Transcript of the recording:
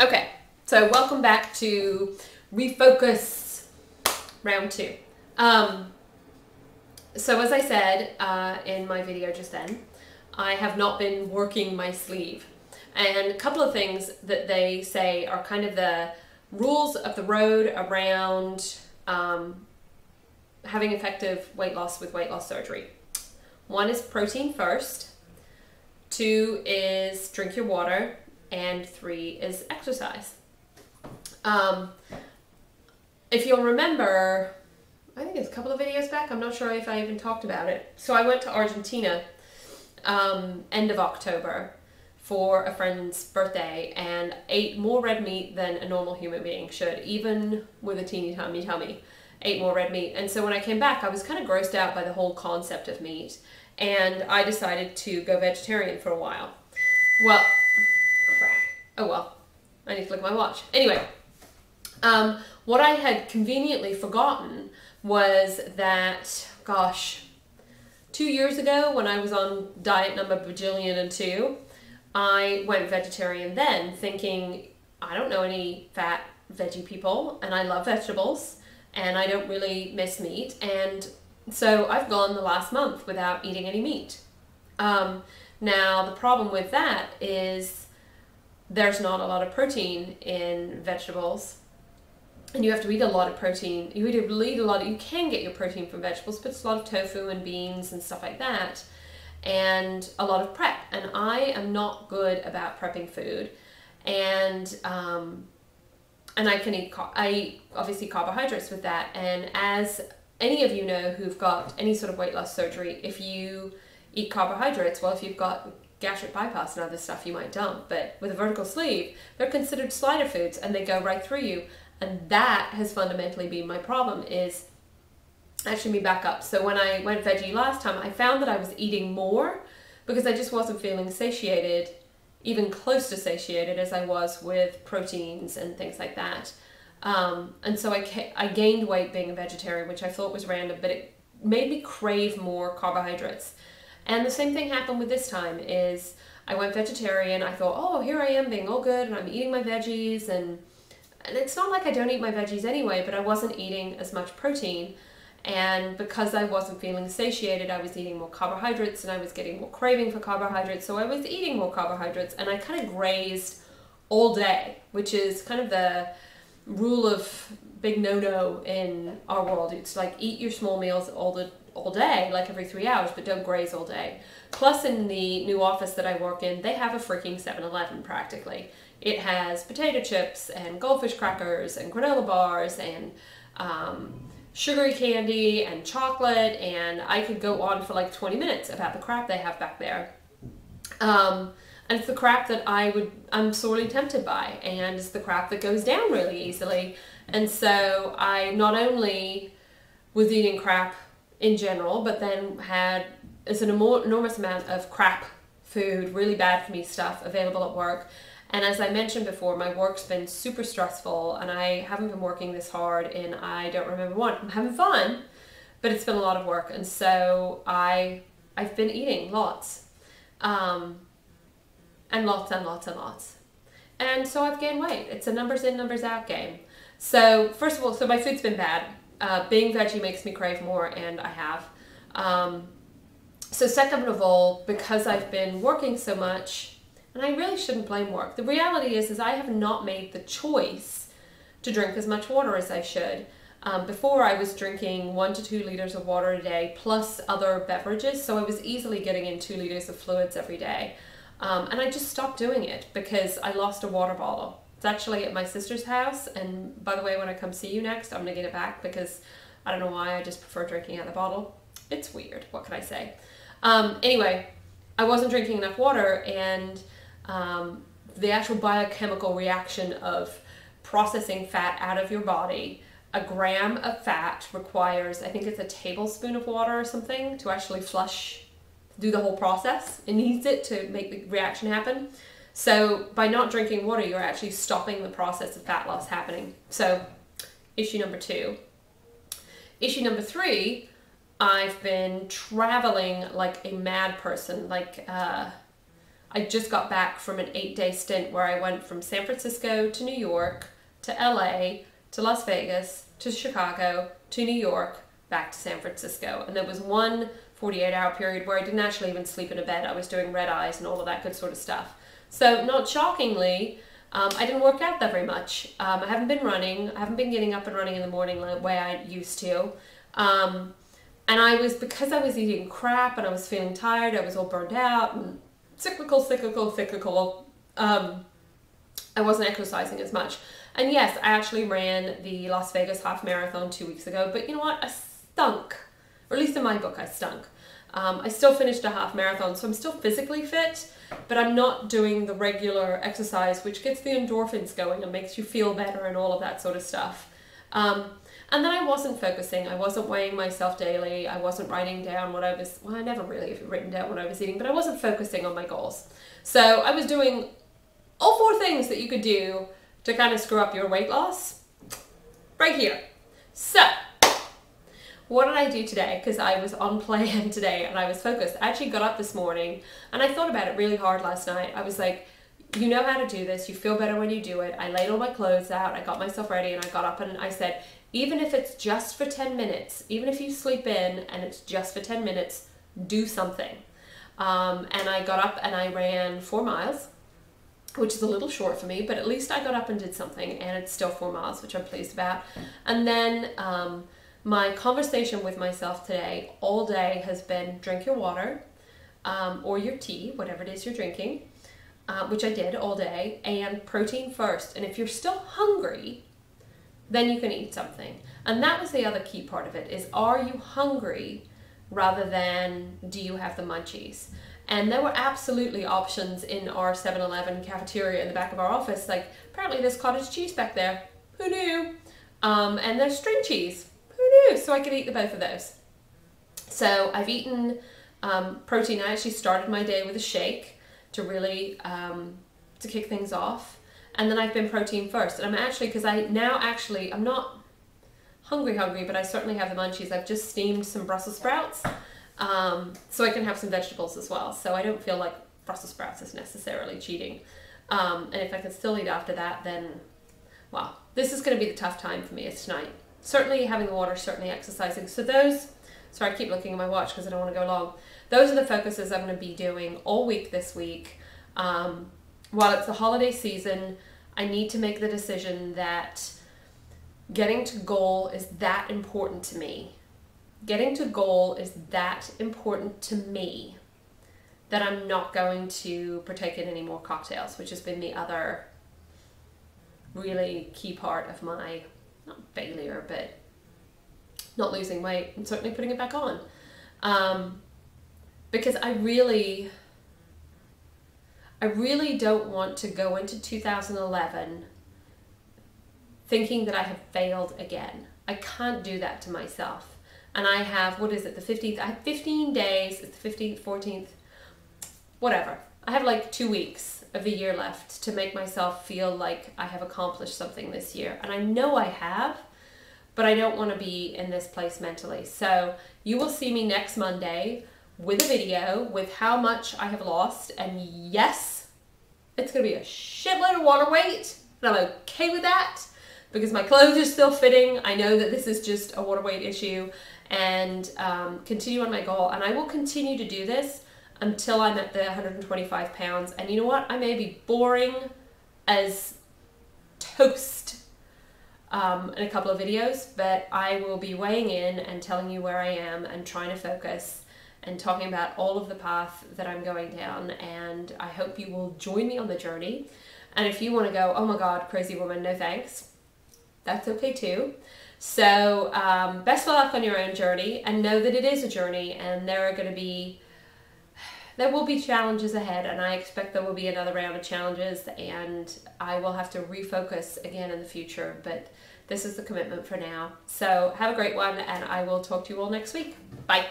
Okay, so welcome back to Refocus round two. Um, so as I said uh, in my video just then, I have not been working my sleeve. And a couple of things that they say are kind of the rules of the road around um, having effective weight loss with weight loss surgery. One is protein first, two is drink your water, and three is exercise. Um, if you'll remember, I think it's a couple of videos back, I'm not sure if I even talked about it. So I went to Argentina um, end of October for a friend's birthday and ate more red meat than a normal human being should, even with a teeny tiny tummy. Ate more red meat. And so when I came back, I was kind of grossed out by the whole concept of meat. And I decided to go vegetarian for a while. Well, Oh well, I need to look at my watch. Anyway, um, what I had conveniently forgotten was that, gosh, two years ago when I was on diet number bajillion and two, I went vegetarian then, thinking I don't know any fat veggie people, and I love vegetables, and I don't really miss meat, and so I've gone the last month without eating any meat. Um, now the problem with that is there's not a lot of protein in vegetables and you have to eat a lot of protein. You eat a, lot. Of, you can get your protein from vegetables, but it's a lot of tofu and beans and stuff like that, and a lot of prep. And I am not good about prepping food, and um, and I can eat. I eat obviously carbohydrates with that. And as any of you know who've got any sort of weight loss surgery, if you eat carbohydrates, well, if you've got gastric bypass and other stuff you might dump. But with a vertical sleeve, they're considered slider foods and they go right through you. And that has fundamentally been my problem is actually me back up. So when I went veggie last time, I found that I was eating more because I just wasn't feeling satiated, even close to satiated as I was with proteins and things like that. Um, and so I, I gained weight being a vegetarian, which I thought was random, but it made me crave more carbohydrates. And the same thing happened with this time is I went vegetarian. I thought, oh, here I am being all good and I'm eating my veggies and and it's not like I don't eat my veggies anyway, but I wasn't eating as much protein. And because I wasn't feeling satiated, I was eating more carbohydrates and I was getting more craving for carbohydrates. So I was eating more carbohydrates and I kind of grazed all day, which is kind of the rule of big no no in our world. It's like eat your small meals all the all day, like every three hours, but don't graze all day. Plus, in the new office that I work in, they have a freaking 7 Eleven practically. It has potato chips and goldfish crackers and granola bars and um, sugary candy and chocolate, and I could go on for like 20 minutes about the crap they have back there. Um, and it's the crap that I would, I'm sorely tempted by, and it's the crap that goes down really easily. And so I not only was eating crap in general, but then had is an enormous amount of crap food, really bad for me stuff available at work. And as I mentioned before, my work's been super stressful and I haven't been working this hard and I don't remember one. I'm having fun, but it's been a lot of work. And so I I've been eating lots. Um, and lots and lots and lots. And so I've gained weight. It's a numbers in, numbers out game. So first of all, so my food's been bad uh, being veggie makes me crave more, and I have. Um, so second of all, because I've been working so much, and I really shouldn't blame work. The reality is, is I have not made the choice to drink as much water as I should. Um, before I was drinking one to two liters of water a day plus other beverages, so I was easily getting in two liters of fluids every day. Um, and I just stopped doing it because I lost a water bottle. It's actually at my sister's house, and by the way, when I come see you next, I'm gonna get it back because I don't know why, I just prefer drinking out of the bottle. It's weird, what can I say? Um, anyway, I wasn't drinking enough water, and um, the actual biochemical reaction of processing fat out of your body, a gram of fat requires, I think it's a tablespoon of water or something to actually flush, do the whole process. It needs it to make the reaction happen. So by not drinking water, you're actually stopping the process of fat loss happening. So issue number two. Issue number three, I've been traveling like a mad person. Like uh, I just got back from an eight day stint where I went from San Francisco to New York to LA to Las Vegas to Chicago to New York back to San Francisco. And there was one 48 hour period where I didn't actually even sleep in a bed. I was doing red eyes and all of that good sort of stuff. So, not shockingly, um, I didn't work out that very much. Um, I haven't been running. I haven't been getting up and running in the morning the way I used to. Um, and I was, because I was eating crap and I was feeling tired, I was all burned out and cyclical, cyclical, cyclical. Um, I wasn't exercising as much. And yes, I actually ran the Las Vegas half marathon two weeks ago, but you know what? I stunk. Or at least in my book, I stunk. Um, I still finished a half marathon, so I'm still physically fit, but I'm not doing the regular exercise, which gets the endorphins going and makes you feel better and all of that sort of stuff. Um, and then I wasn't focusing. I wasn't weighing myself daily. I wasn't writing down what I was, well, I never really written down what I was eating, but I wasn't focusing on my goals. So I was doing all four things that you could do to kind of screw up your weight loss right here. So, what did I do today? Because I was on plan today and I was focused. I actually got up this morning and I thought about it really hard last night. I was like, you know how to do this. You feel better when you do it. I laid all my clothes out. I got myself ready and I got up and I said, even if it's just for 10 minutes, even if you sleep in and it's just for 10 minutes, do something. Um, and I got up and I ran four miles, which is a little short for me, but at least I got up and did something, and it's still four miles, which I'm pleased about. And then um, my conversation with myself today, all day, has been drink your water um, or your tea, whatever it is you're drinking, uh, which I did all day, and protein first. And if you're still hungry, then you can eat something. And that was the other key part of it is are you hungry rather than do you have the munchies? And there were absolutely options in our 7-Eleven cafeteria in the back of our office. Like apparently there's cottage cheese back there. Who knew? Um, and there's string cheese. So I could eat the both of those. So I've eaten um, protein. I actually started my day with a shake to really um, to kick things off and then I've been protein first. And I'm actually, because I now actually, I'm not hungry hungry, but I certainly have the munchies. I've just steamed some Brussels sprouts um, so I can have some vegetables as well. So I don't feel like Brussels sprouts is necessarily cheating. Um, and if I can still eat after that, then, well, this is going to be the tough time for me is tonight. Certainly having the water, certainly exercising. So those, sorry, I keep looking at my watch because I don't want to go long. Those are the focuses I'm going to be doing all week this week. Um, while it's the holiday season, I need to make the decision that getting to goal is that important to me. Getting to goal is that important to me that I'm not going to partake in any more cocktails, which has been the other really key part of my not failure, but not losing weight and certainly putting it back on. Um, because I really I really don't want to go into 2011 thinking that I have failed again. I can't do that to myself. And I have, what is it, the 15th? I have 15 days, it's the 15th, 14th, whatever. I have like two weeks of the year left to make myself feel like I have accomplished something this year. And I know I have, but I don't want to be in this place mentally. So you will see me next Monday with a video with how much I have lost. And yes, it's going to be a shitload of water weight. And I'm okay with that because my clothes are still fitting. I know that this is just a water weight issue and um, continue on my goal. And I will continue to do this until I'm at the 125 pounds. And you know what? I may be boring as toast um, in a couple of videos, but I will be weighing in and telling you where I am and trying to focus and talking about all of the path that I'm going down. And I hope you will join me on the journey. And if you want to go, oh my God, crazy woman, no thanks, that's okay too. So, um, best of luck on your own journey and know that it is a journey and there are going to be there will be challenges ahead and I expect there will be another round of challenges and I will have to refocus again in the future but this is the commitment for now. So have a great one and I will talk to you all next week. Bye.